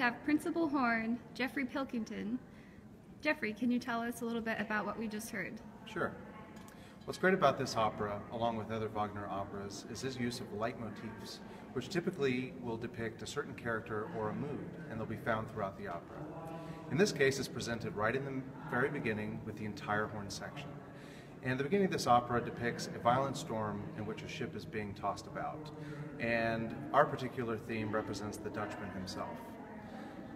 have Principal Horn, Geoffrey Pilkington. Geoffrey, can you tell us a little bit about what we just heard? Sure. What's great about this opera, along with other Wagner operas, is his use of leitmotifs, which typically will depict a certain character or a mood, and they'll be found throughout the opera. In this case, it's presented right in the very beginning with the entire horn section. And the beginning of this opera depicts a violent storm in which a ship is being tossed about. And our particular theme represents the Dutchman himself.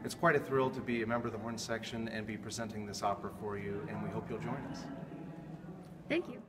It's quite a thrill to be a member of the horn section and be presenting this opera for you, and we hope you'll join us. Thank you.